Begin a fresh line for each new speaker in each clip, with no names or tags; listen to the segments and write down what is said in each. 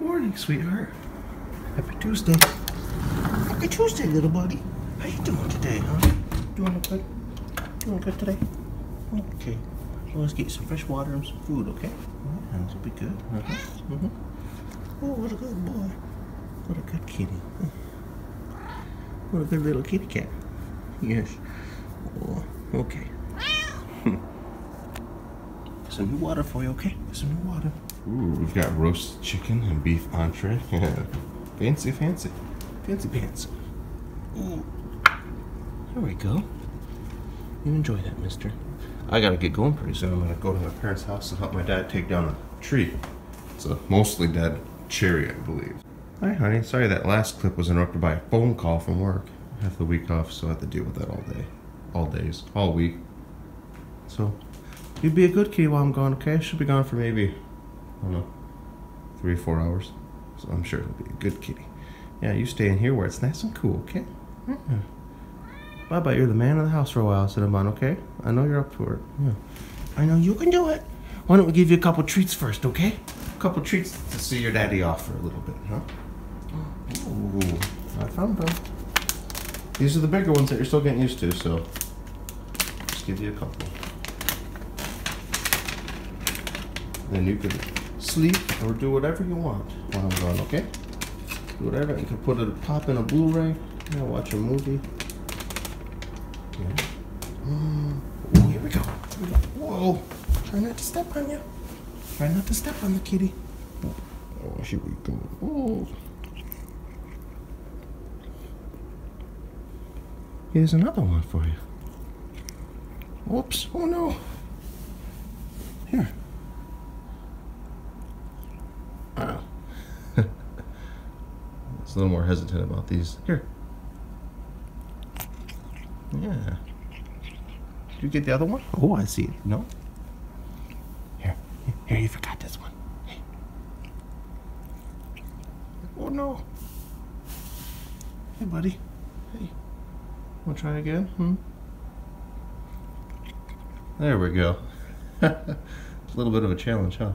Morning, sweetheart. Happy Tuesday. Happy Tuesday, little buddy. How you doing today, huh? Doing good? Doing good today? Okay. Let's get you some fresh water and some food, okay? Yeah, this will be good. Uh-huh. Mm-hmm. Oh, what a good boy. What a good kitty. What a good little kitty cat. Yes. Oh, okay. some new water for you, okay? Some new water.
Ooh, we've got roast chicken and beef entree. fancy, fancy.
Fancy pants. Ooh. There we go. You enjoy that, mister. I gotta get going pretty soon.
I'm gonna go to my parents' house and help my dad take down a tree. It's a mostly dead cherry, I believe. Hi, honey. Sorry that last clip was interrupted by a phone call from work. I have the week off, so I have to deal with that all day. All days. All week. So, you'd be a good kitty while I'm gone, okay? I should be gone for maybe, don't know, three or four hours. So I'm sure it'll be a good kitty. Yeah, you stay in here where it's nice and cool, okay? Mm-hmm. Yeah. Bye bye, you're the man of the house for a while, Cinnabon, okay? I know you're up for it. Yeah. I know you can do it. Why don't we give you a couple treats first, okay? A couple treats to see your daddy off for a little bit, huh? Oh. Ooh, I found them. These are the bigger ones that you're still getting used to, so just give you a couple. Then you can sleep or do whatever you want while I'm gone, okay? Do whatever. You can put a pop in a Blu-ray. Watch a movie. Yeah. Oh, here we go. Whoa! Try not to step on you. Try not to step on the kitty. Oh, here we go. Here's another one for you. Whoops. Oh no. Here. Wow. it's a little more hesitant about these. Here. Yeah. Did you get the other one? Oh, I see it. No? Here. Here, you forgot this one. Hey. Oh no. Hey, buddy. Hey. Wanna try again? Hmm? There we go. a little bit of a challenge, huh?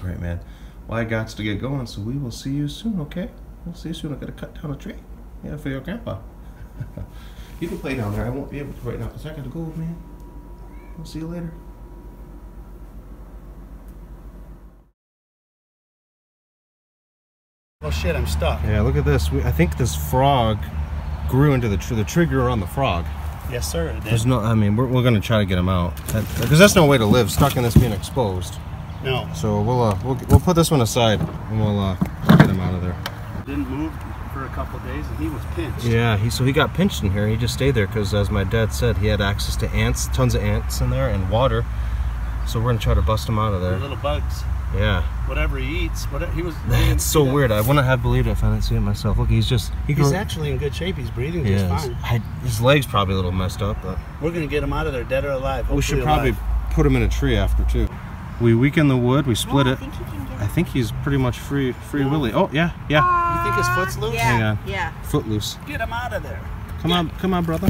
All right, man. Well, I got to get going, so we will see you soon, okay? We'll see you soon. I gotta cut down a tree. Yeah, for your grandpa. you can play down there. I won't be able to right now because I gotta go, man. We'll see you later.
Oh shit, I'm stuck.
Yeah, look at this. We, I think this frog grew into the tree. The tree grew on the frog.
Yes, sir. it did.
There's no. I mean, we're, we're gonna try to get him out because that's no way to live stuck in this being exposed.
No,
So we'll uh, we'll we'll put this one aside and we'll uh, get him out of there.
Didn't move for a couple days, and he was pinched.
Yeah, he so he got pinched in here. He just stayed there because, as my dad said, he had access to ants, tons of ants in there, and water. So we're gonna try to bust him out of
The
there.
little bugs,
Yeah,
whatever he eats, whatever he was.
it's so weird. I wouldn't have believed it if I didn't see it myself. Look, he's just he
He's actually in good shape. He's breathing just
is.
fine.
I, his legs probably a little messed up, but
We're gonna get him out of there, dead or alive.
we should
hopefully
probably
alive.
put him in a tree after too. We weaken the wood. We split
Oh,
it.
I think he can get
I think he's pretty much free, free willy. Oh yeah, yeah.
You think his foot's uh, loose?
Yeah,
Hang on.
yeah.
Footloose.
Get him out of there.
Come on, come on, brother.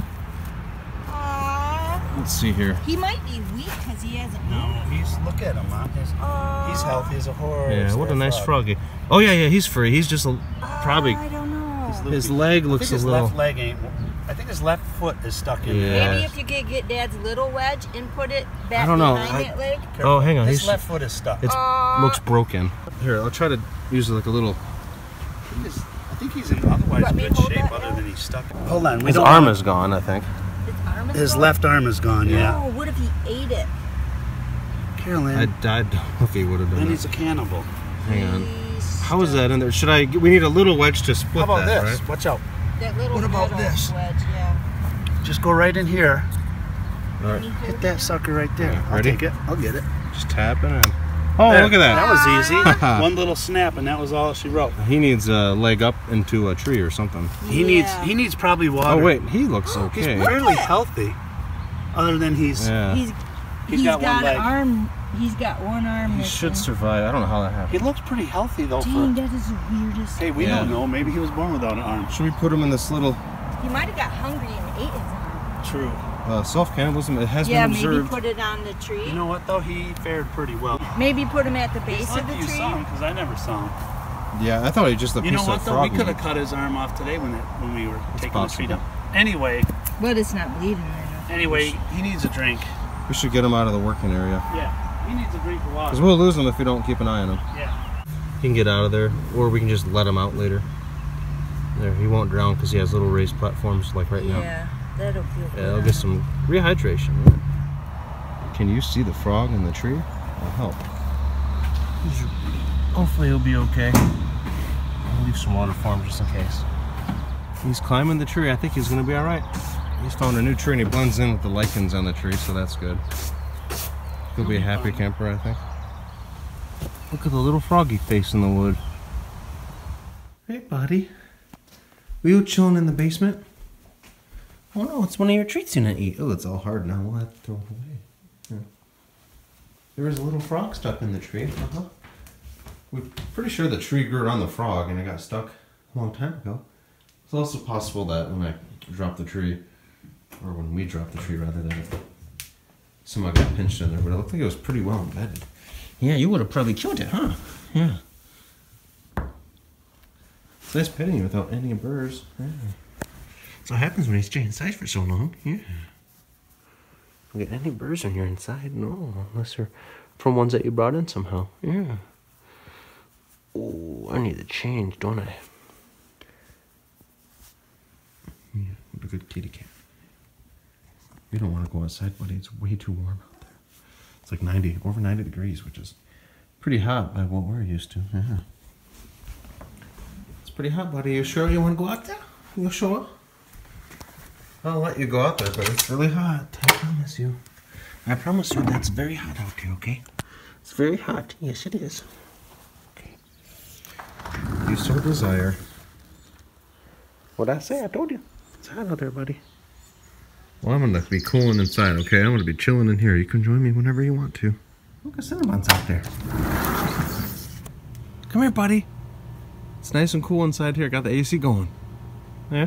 Aww.
Let's see here.
He might be weak because he hasn't
No, he's look at him, mom. He's,
Aw.
he's healthy as a horse.
Yeah, what a
that
nice
frog.
froggy. Oh yeah, yeah, he's free. He's just a, probably
I don't know.
He's
his
loopy.
leg
I
looks
think
a
his
little.
left leg ain't. I think his left foot is stuck in
Yeah.
there.
Maybe if you could get Dad's little wedge and put it back
I don't know.
behind
I-
that leg.
Oh, hang on.
His
He's
left foot is stuck.
it
Aw.
looks broken. Here, I'll try to use like a little.
He's- I think he's in otherwise good shape, other than he's stuck. Hold on,
His arm
wanna-
is gone, I think.
His arm is
His
gone?
left arm is gone. Yeah,
Oh, what if he ate it?
Carolyn.
I, I don't know if he would have
then
done
he's a cannibal.
Hang on. How is that in there? Should I? We need a little wedge to split that.
How about
that,
this?
right?
Watch out.
That little
What about this?
wedge, yeah.
Just go right in here.
All right.
Hit that sucker right there.
Yeah,
I'll
ready?
take it. I'll get it.
Just tap it in. Oh,
There.
look at that.
That was easy. One little snap, and that was all she wrote.
He needs a leg up into a tree or something.
He needs. He needs probably water.
Oh wait, he looks okay.
He's
okay.
fairly healthy. Other than he's.
Yeah.
He's,
He's
he's
got
got,
one leg.
an arm. He's got one arm.
He
missing.
should survive. I don't know how that happened.
He looks pretty healthy though.
Dang,
For
that is the weirdest.
hey, we
Yeah.
don't know. Maybe he was born without an arm.
Should we put him in this little?
He might have got hungry and ate his arm.
True.
uh, self cannibalism. It has
Yeah,
been observed.
Yeah, maybe put it on the tree.
You know what though? He fared pretty well.
maybe put him at the base
It's
of
lucky
the
you
tree.
saw him because I never saw him.
yeah, I thought it was just a
You
piece
know what
of
though? We could have cut his arm off today when it, when we were taking the tree
possible.
down. Anyway,
But it's not bleeding or nothing.
anyway, he needs a drink.
We should get him out of the working area.
Yeah, he needs a drink of water.
Because we'll lose him if we don't keep an eye on him.
Yeah.
He can get out of there, or we can just let him out later. There, he won't drown because he has little raised platforms like right now.
Yeah, that'll feel good.
Yeah, he'll get some rehydration.
Can you see the frog in the tree? That'll help.
Hopefully he'll be okay. I'll leave some water for him just in case. He's climbing the tree. I think he's gonna be all right.
He's found a new tree and he blends in with the lichens on the tree, so that's good. He'll be a happy camper, I think.
Look at the little froggy face in the wood. Hey, buddy. Were you chilling in the basement? Oh no, it's one of your treats you didn't eat. Oh, it's all hard now. We'll have to throw it away. Yeah. There was a little frog stuck in the tree. Uh huh.
We're pretty sure the tree grew around the frog and it got stuck.
A long time ago.
It's also possible that when I dropped the tree, or when we dropped the tree rather, that someone got pinched in there, but it looked like it was pretty well embedded.
Yeah, you would have probably killed it, huh? Yeah.
It's nice petting you without any burrs.
That's what happens when you stay inside for so long. Yeah. Don't get any burrs on your inside. No, unless they're from ones that you brought in somehow. Yeah. Oh, I need to change, don't I?
Yeah, what a good kitty cat. You don't want to go outside, buddy. It's way too warm out there. It's like 90, over 90 degrees, which is pretty hot by what we're used to. Yeah.
It's pretty hot, buddy. You sure you want to go out there? You sure? I'll let you go out there, but it's really hot. I promise you. I promise you that's very hot out there, okay? It's very hot. Yes, it is. Okay.
You so desire.
What'd I say? I told you. It's hot out there, buddy.
Well, I'm going to be cooling inside, okay? I'm going to be chilling in here. You can join me whenever you want to.
Look at Cinnabon's out there. Come here, buddy. It's nice and cool inside here. Got the AC going. Yeah?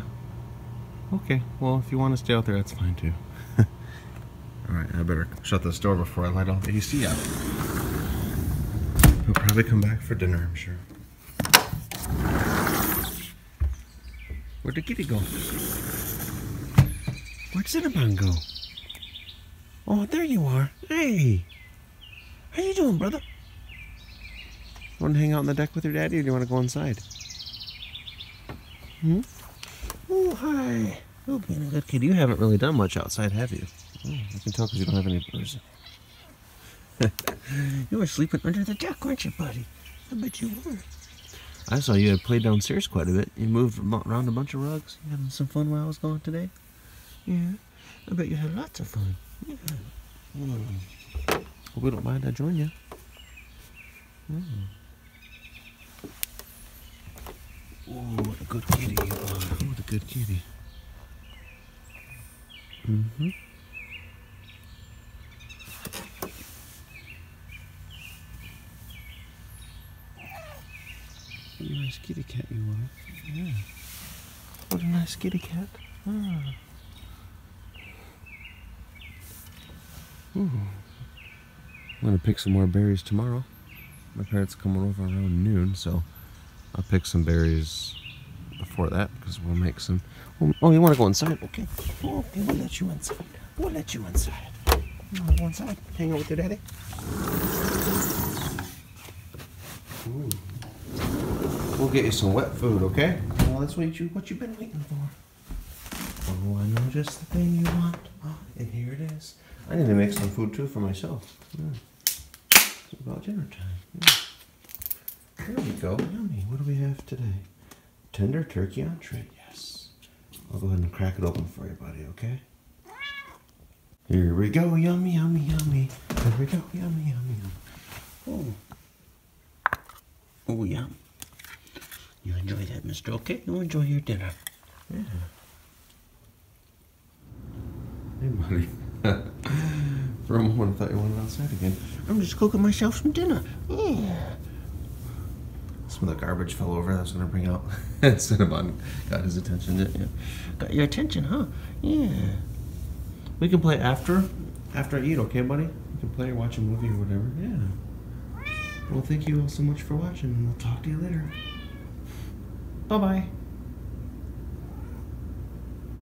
Okay. Well, if you want to stay out there, that's fine too.
All right, I better shut this door before I light all the AC out. He'll probably come back for dinner, I'm sure.
Where'd the kitty go? Where'd? Oh, there you are. Hey. How you doing, brother? You Want to hang out on the deck with your daddy, or do you want to go inside? Hmm? Oh, hi. Oh, being a good kid. You haven't really done much outside, have you? Oh, I can tell because you don't have any burrs. you were sleeping under the deck, weren't you, buddy? I bet you were. I saw you had played downstairs quite a bit. You moved around a bunch of rugs. You having some fun while I was gone today? Yeah. I bet you had lots of fun. Yeah. Mm. Hope you don't mind I join you. Mm. Oh, what a good kitty you are. What a good kitty. Mm-hmm. What a nice kitty cat you are. Yeah. What a nice kitty cat. Ah. Ooh. I'm gonna pick some more berries tomorrow. My parents are coming over around noon, so I'll pick some berries before that because we'll make some. Oh, oh, you want to go inside? Okay. Okay, we'll let you inside. We'll let you inside. You want to go inside? Hang out with your daddy. Ooh. We'll get you some wet food, okay? Well, that's what you what you've been waiting for. Oh, I know just the thing you want. Oh, and here it is. I need to make some food too for myself. Yeah. It's about dinner time. Yeah. There we go. Yummy. What do we have today? Tender turkey entree. Yes. I'll go ahead and crack it open for you, buddy. Okay. Here we go. Yummy, yummy, yummy. Here we go. Yummy, yummy, yummy. Oh. Oh, yum. You enjoy that, mister, okay? You enjoy your dinner. Yeah.
Hey, buddy. For a moment, I thought you wanted outside again.
I'm just cooking myself some dinner. Yeah.
Some of the garbage fell over. That's to bring out. Cinnabon got his attention, didn't you?
Got your attention, huh? Yeah. We can play after, after I eat, okay, buddy? We can play or watch a movie or whatever. Yeah. Well, thank you all so much for watching, and we'll talk to you later. Bye bye.